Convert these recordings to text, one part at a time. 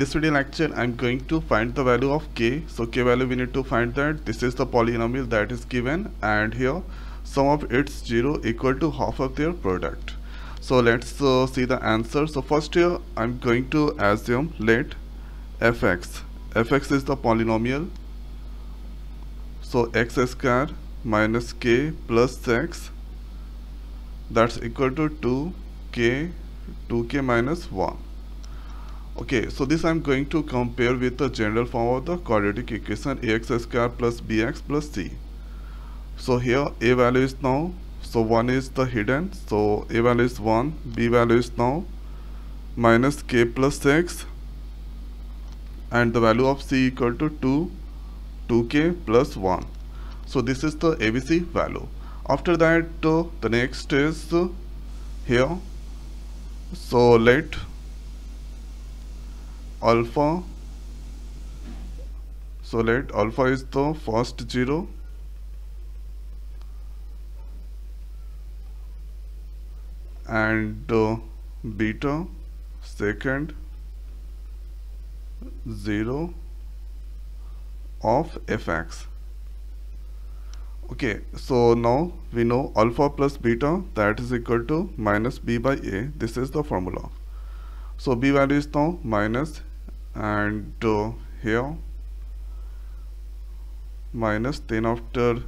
this video lecture I'm going to find the value of k. So k value we need to find that. This is the polynomial that is given. And here sum of its 0 equal to half of their product. So let's uh, see the answer. So first here I'm going to assume let fx. fx is the polynomial. So x square minus k plus x that's equal to 2k 2k minus 1 okay so this I'm going to compare with the general form of the quadratic equation ax square plus bx plus c. So here a value is now so 1 is the hidden so a value is 1 b value is now minus k plus x and the value of c equal to 2 2k plus 1 so this is the abc value. After that uh, the next is uh, here. So let alpha so let alpha is the first zero. And uh, beta second zero of fx. Okay so now we know alpha plus beta that is equal to minus b by a. This is the formula. So b value is now minus and uh, here minus then after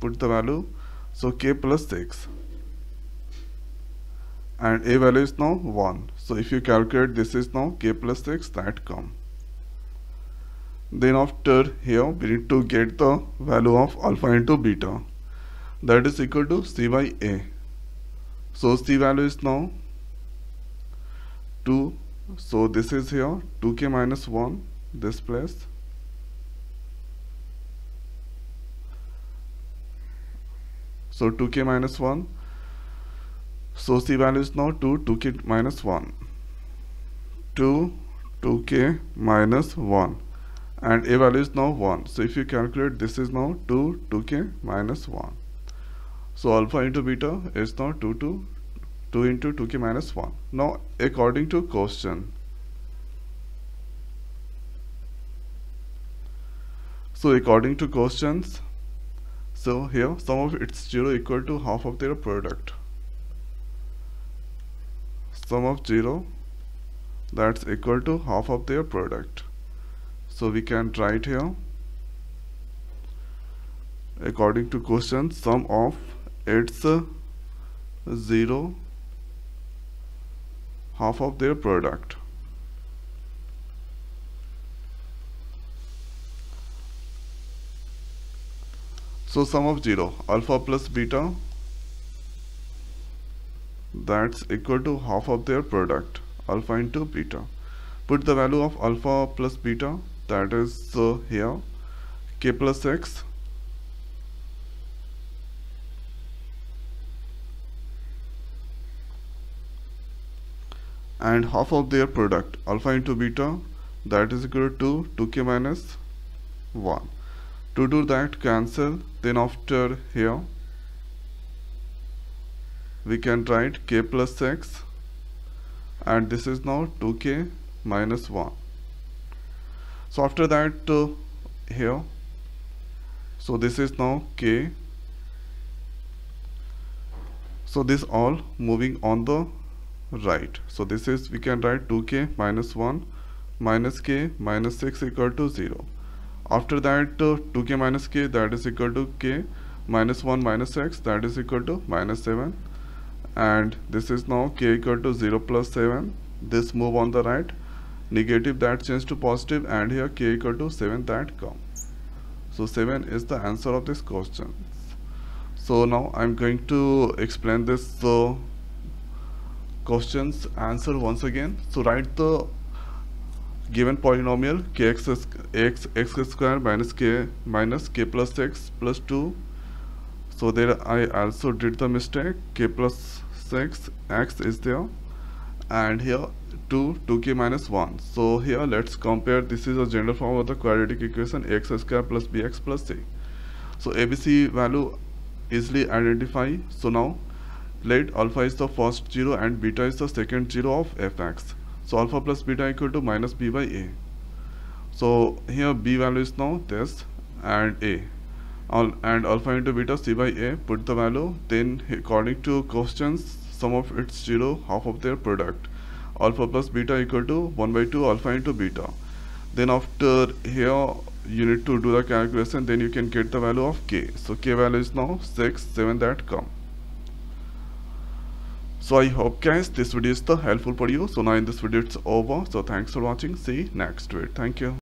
put the value. So k plus 6 and a value is now 1 so if you calculate this is now k plus 6 that come. Then after here we need to get the value of alpha into beta. That is equal to c by a. So c value is now 2 so this is here 2k minus 1 this place so 2k minus 1 so c value is now 2 2k minus 1 2 2k minus 1 and a value is now 1 so if you calculate this is now 2 2k minus 1 so alpha into beta is now 2 2 2 into 2k minus 1 now according to question so according to questions so here sum of its 0 equal to half of their product. Sum of 0 that's equal to half of their product. So we can write here according to question sum of its 0 half of their product. So sum of 0 alpha plus beta that's equal to half of their product alpha into beta. Put the value of alpha plus beta that is uh, here k plus x and half of their product alpha into beta that is equal to 2k minus 1 to do that cancel. Then after here we can write k plus x and this is now 2k minus 1 so after that uh, here so this is now k. So this all moving on the right. So this is we can write 2k minus 1 minus k minus 6 equal to 0 after that uh, 2k minus k that is equal to k minus 1 minus x that is equal to minus 7 and this is now k equal to 0 plus 7 this move on the right. Negative that change to positive. And here k equal to 7 that come. So 7 is the answer of this question so now I'm going to explain this uh, questions answer once again. So write the given polynomial kx x x square minus k minus k plus x plus 2 so there I also did the mistake. K plus 6 x is there. And here 2 2k minus 1 so here let's compare. This is a general form of the quadratic equation x square plus bx plus c. So abc value easily identify. So now let alpha is the first 0 and beta is the second 0 of fx so alpha plus beta equal to minus b by a. So here b value is now this and a. And alpha into beta c by a put the value then according to questions sum of its zero half of their product. Alpha plus beta equal to 1 by 2 alpha into beta. Then after here you need to do the calculation then you can get the value of k. So k value is now 6 7 that come so i hope guys this video is the helpful for you. So now in this video it's over. So thanks for watching. See you next week thank you